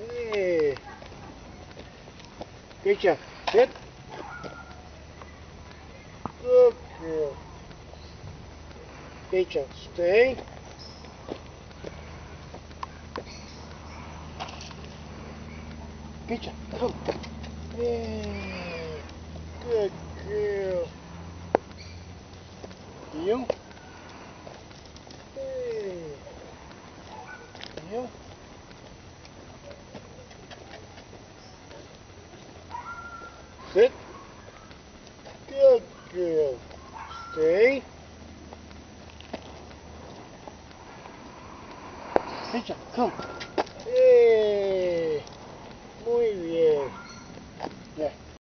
Hey. Geisha, sit. Good girl. Geisha, stay. Geisha, come. Hey. Good girl. You. Hey. You. Sit. Good girl. Stay. Richard, come. Hey. Muy bien.